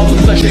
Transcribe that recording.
arkamızda da gente.